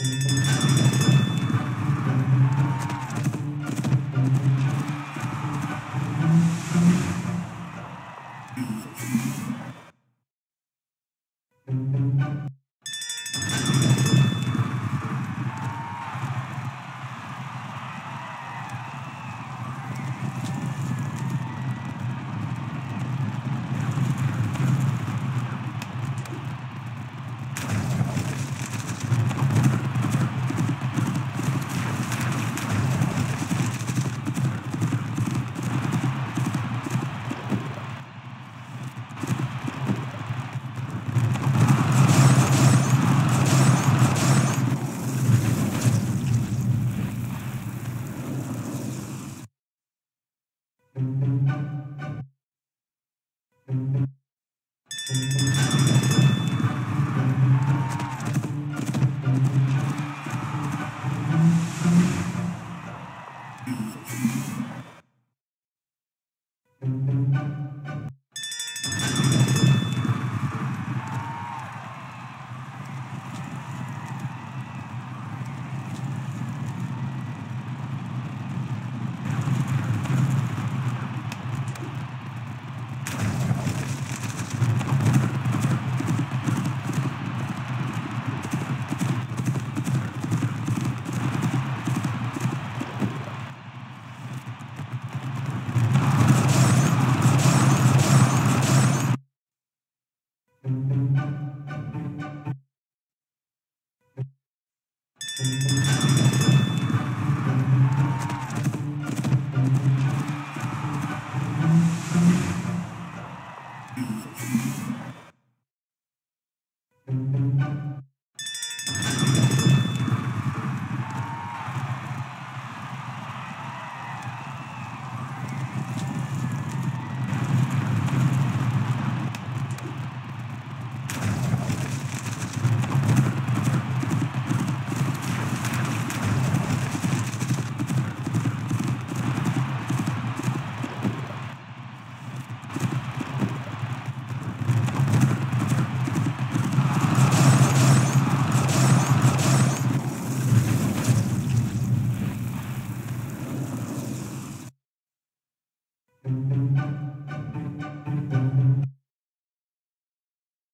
Música